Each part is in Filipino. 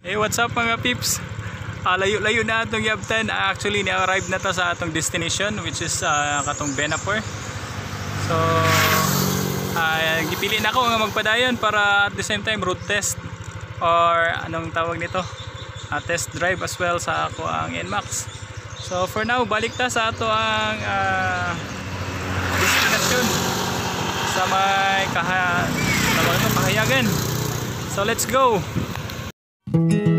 Hey, what's up mga peeps? Ah, layo-layo na atong yabtan. Ah, Actually, ni-arrive na ta sa atong destination which is ah, katong Benapor. So, ah, gipili na ako nga magpadayon para at the same time road test or anong tawag nito? Ah, test drive as well sa ako ang NMAX. So, for now, balik ta sa ato ang ah, destination sa may kaha kahayagan. So, let's go! thank you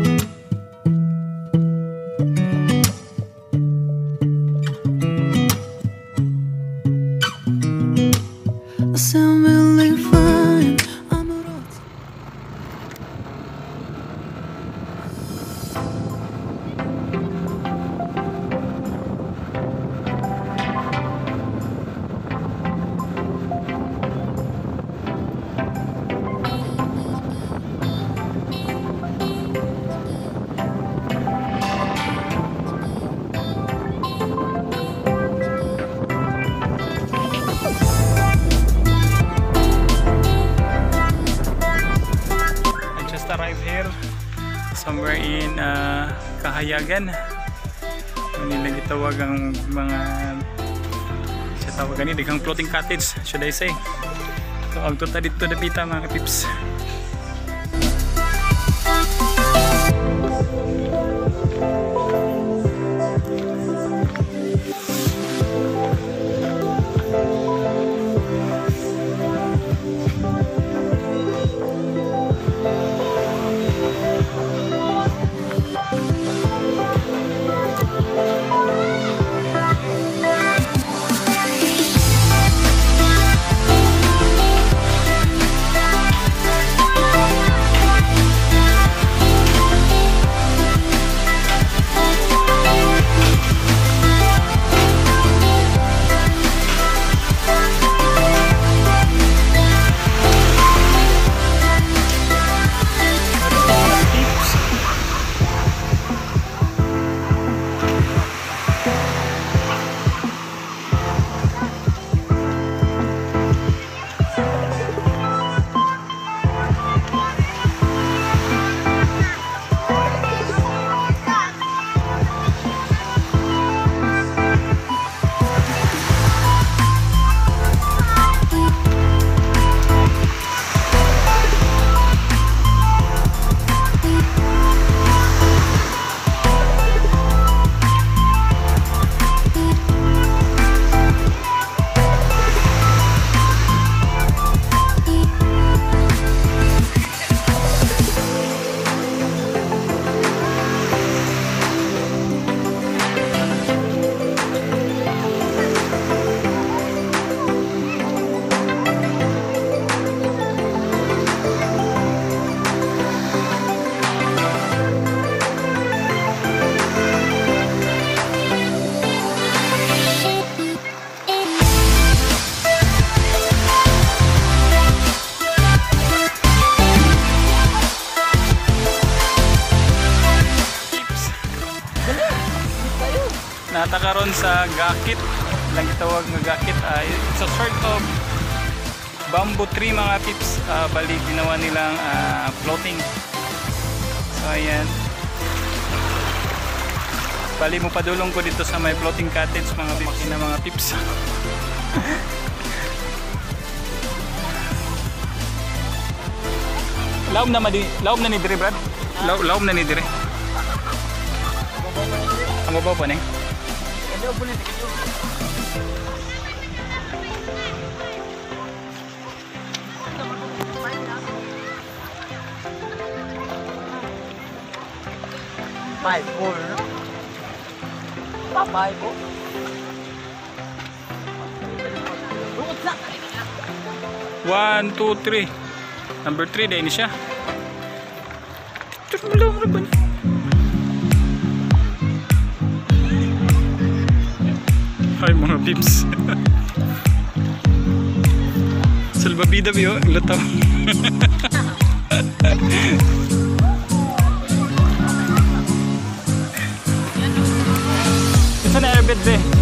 uh, Kahayagan. Nila gitawag ang mga sa tawagan ni digang floating cottage should I say. So ang tuta dito na pita mga. Pips. Natakaron sa gakit lang gitawag nga gakit ay it's a sort of bamboo tree mga pips Ah, bali ginawa nilang ah, floating so ayan bali mo padulong ko dito sa may floating cottage mga pips na mga pips Laom na madi, laom na ni dire Brad. Laom, laom na ni dire. Ang babaw pa ni. Five, four. Papay po. One, two, three. Number three, dahil siya. Lang, ano ba niya? Ay, mga pips. Salbabida biyo, lutaw. Isa na airbed be.